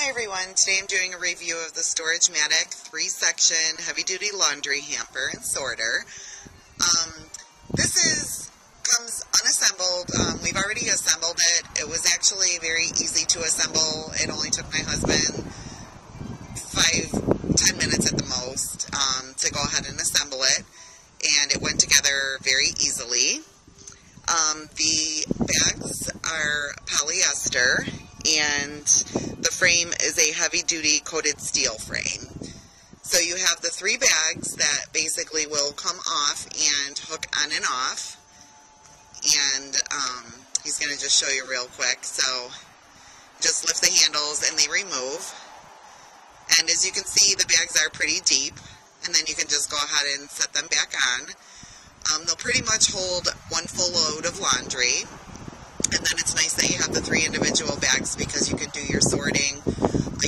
Hi everyone, today I'm doing a review of the StorageManiac 3-section heavy-duty laundry hamper and sorter. Um, this is comes unassembled. Um, we've already assembled it. It was actually very easy to assemble. It only took my husband five, ten minutes at the most um, to go ahead and assemble it. And it went together very easily. Um, the bags are polyester and the frame is a heavy duty coated steel frame. So you have the three bags that basically will come off and hook on and off. And um, he's going to just show you real quick. So just lift the handles and they remove. And as you can see, the bags are pretty deep. And then you can just go ahead and set them back on. Um, they'll pretty much hold one full load of laundry. And then it's nice that you have the three individual bags because you can do your sorting,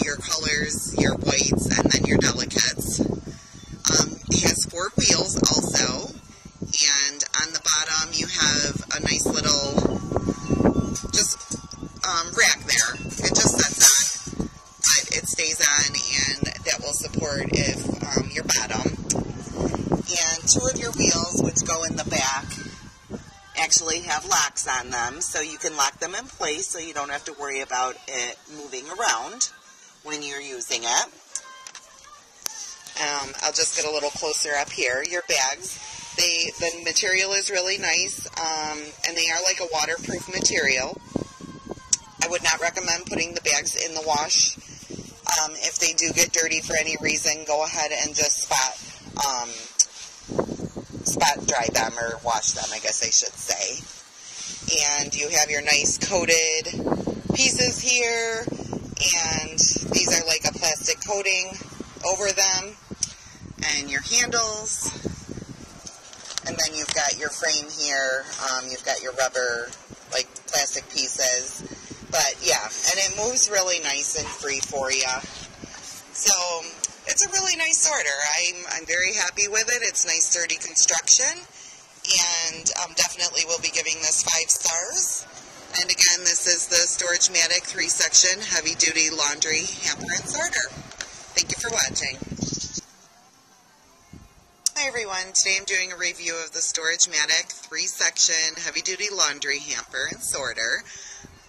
your colors, your whites, and then your delicates. Um, it has four wheels also, and on the bottom you have a nice little just um, rack there. It just sets on, but it stays on, and that will support if um, your bottom. And two of your wheels, which go in the back, actually have locks on them, so you can lock them in place so you don't have to worry about it moving around when you're using it. Um, I'll just get a little closer up here. Your bags, they the material is really nice, um, and they are like a waterproof material. I would not recommend putting the bags in the wash. Um, if they do get dirty for any reason, go ahead and just spot um, spot dry them or wash them, I guess I should say. And you have your nice coated pieces here, and these are like a plastic coating over them, and your handles, and then you've got your frame here, um, you've got your rubber, like plastic pieces, but yeah, and it moves really nice and free for you. It's a really nice sorter. I'm, I'm very happy with it. It's nice, sturdy construction, and um, definitely will be giving this five stars. And again, this is the StorageManiac 3-section heavy-duty laundry hamper and sorter. Thank you for watching. Hi everyone, today I'm doing a review of the StorageManiac 3-section heavy-duty laundry hamper and sorter.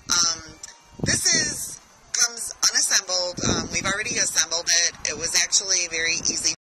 Um, this is comes unassembled. Um, we've already assembled. It was actually very easy